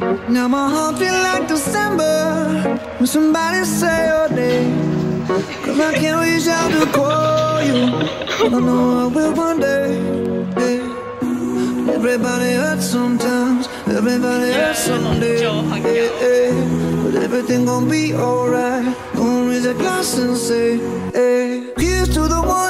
Now my heart feel like December when somebody say your name. Cause I can't reach out to call you. I know I will one day. yeah. Everybody hurts sometimes, everybody hurts someday. yeah, yeah. But everything gon' be alright. Gonna raise a glass and say, hey. Here's to the got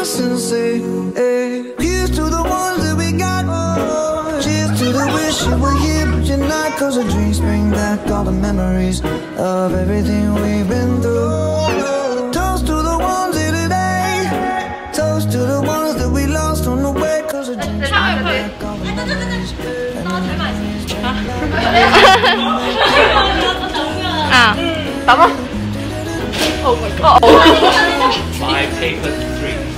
glass and say, hey, here's to the ones that we got. Oh, cheers to the wish you were here, but you're not. Cause the dreams bring back all the memories of everything we've been through. Toast to the ones here today. Toast to the ones that we lost on the way. Cause the dreams bring back all the memories. 아, 봐봐. Oh my god. Five, eight, three.